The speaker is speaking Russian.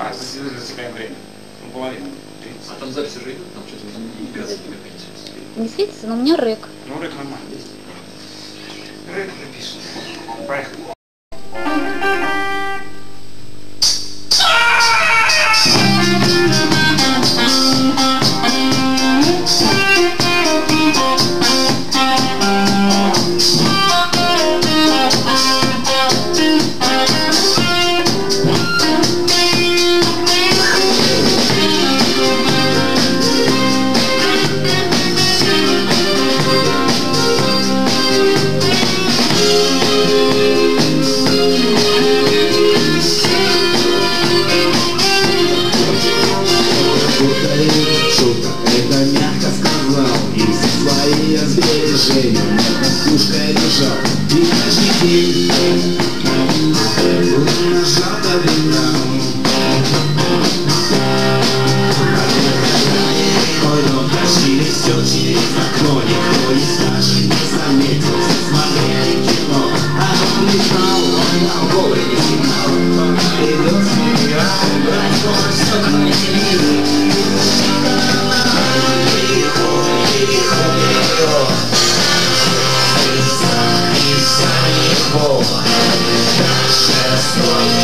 А, засекаем, засекаем время. Ну, половину. 30. А там запись уже идет, там что-то не играться не механизм. Не светится, но у меня рэк. Ну, рэк нормально. Рэк пропишет. Поехали. Все через окно Никто не скажет, не заметил Все смотрели кино А он не знал, он дал вовремя сигнал Идет семья, брать скорость, все там на телевизоре Конечно,